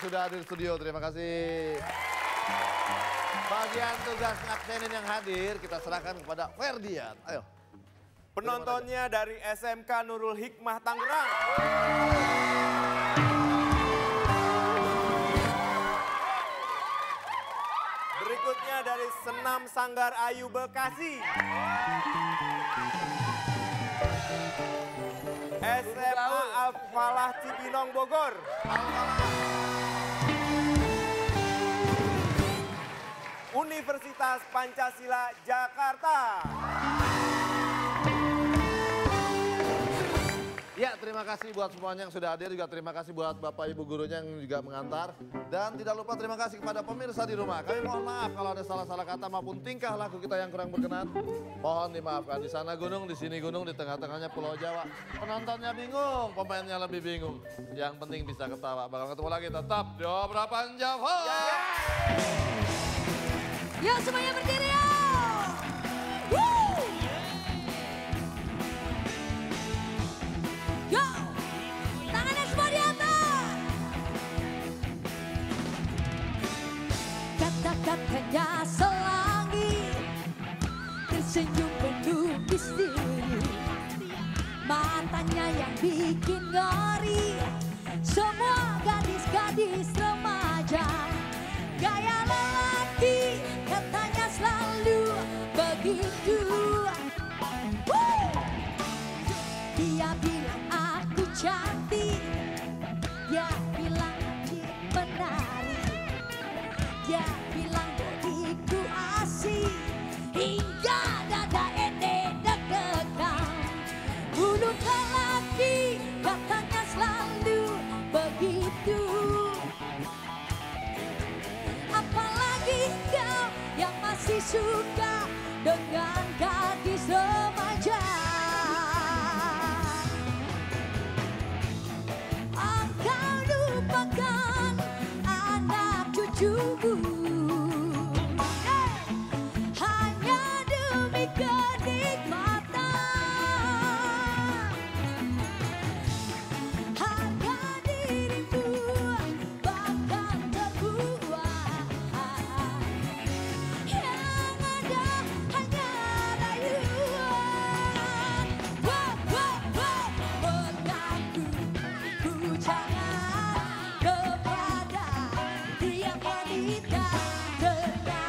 sudah hadir di studio. Terima kasih. Bagian tugas ngaksenin yang hadir kita serahkan kepada Ferdian. Ayo. Penontonnya dari SMK Nurul Hikmah Tangerang. Berikutnya dari Senam Sanggar Ayu Bekasi. SMA Al-Falah Cibinong Bogor. Universitas Pancasila Jakarta. Ya, terima kasih buat semuanya yang sudah hadir. Juga terima kasih buat Bapak Ibu gurunya yang juga mengantar. Dan tidak lupa terima kasih kepada pemirsa di rumah. Kami mohon maaf kalau ada salah-salah kata maupun tingkah laku kita yang kurang berkenan. Mohon dimaafkan. Di sana gunung, di sini gunung, di tengah-tengahnya Pulau Jawa. Penontonnya bingung, pemainnya lebih bingung. Yang penting bisa ketawa. Bakal ketemu lagi tetap di Obrapan Java. Yuk semuanya berdiri yuk. Woo! Yo, tangannya semua di atas. Kata-katanya selangi, tersenyum penuh misteri. Matanya yang bikin ngeri, semua gadis-gadis remaja. Gaya lelaki, Dia bilang aku cantik. Dia bilang dia menari Dia bilang diriku asik. Hingga dada ini deg-degan. Bunuh lagi katanya selalu begitu. Apalagi kau yang masih suka dengan gadis good.